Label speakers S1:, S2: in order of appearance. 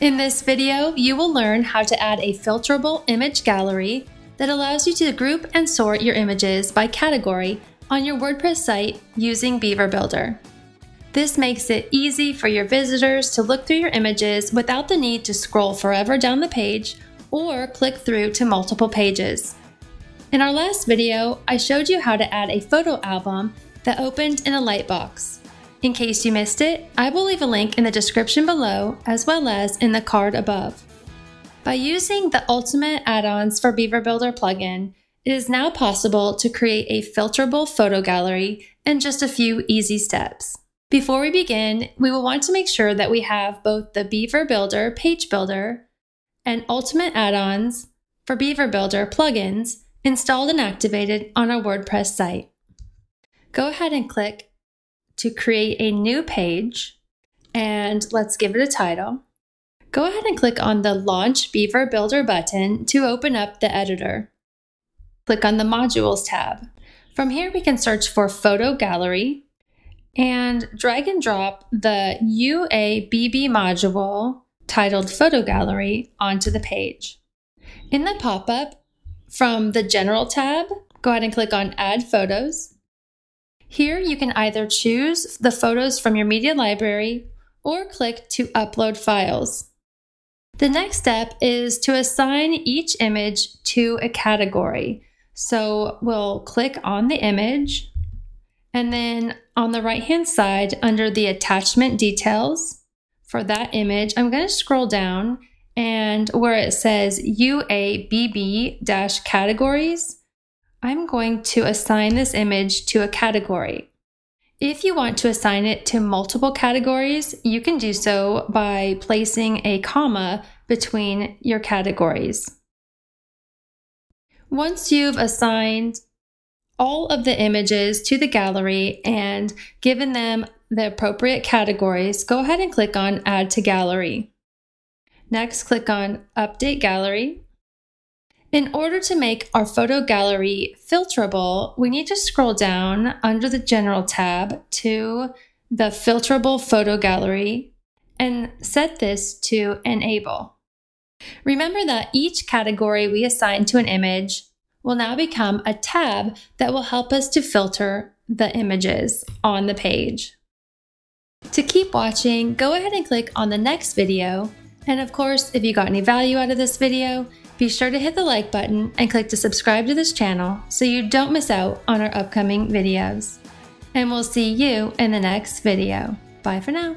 S1: In this video, you will learn how to add a filterable image gallery that allows you to group and sort your images by category on your WordPress site using Beaver Builder. This makes it easy for your visitors to look through your images without the need to scroll forever down the page or click through to multiple pages. In our last video, I showed you how to add a photo album that opened in a Lightbox. In case you missed it, I will leave a link in the description below as well as in the card above. By using the Ultimate Add-ons for Beaver Builder plugin, it is now possible to create a filterable photo gallery in just a few easy steps. Before we begin, we will want to make sure that we have both the Beaver Builder Page Builder and Ultimate Add-ons for Beaver Builder plugins installed and activated on our WordPress site. Go ahead and click to create a new page and let's give it a title. Go ahead and click on the Launch Beaver Builder button to open up the editor. Click on the Modules tab. From here, we can search for Photo Gallery and drag and drop the UABB module titled Photo Gallery onto the page. In the pop-up from the General tab, go ahead and click on Add Photos. Here you can either choose the photos from your media library or click to upload files. The next step is to assign each image to a category. So we'll click on the image and then on the right hand side under the attachment details for that image, I'm going to scroll down and where it says UABB categories, I'm going to assign this image to a category. If you want to assign it to multiple categories, you can do so by placing a comma between your categories. Once you've assigned all of the images to the gallery and given them the appropriate categories, go ahead and click on Add to Gallery. Next, click on Update Gallery in order to make our photo gallery filterable, we need to scroll down under the General tab to the Filterable Photo Gallery and set this to Enable. Remember that each category we assign to an image will now become a tab that will help us to filter the images on the page. To keep watching, go ahead and click on the next video. And of course, if you got any value out of this video, be sure to hit the like button and click to subscribe to this channel so you don't miss out on our upcoming videos. And we'll see you in the next video. Bye for now.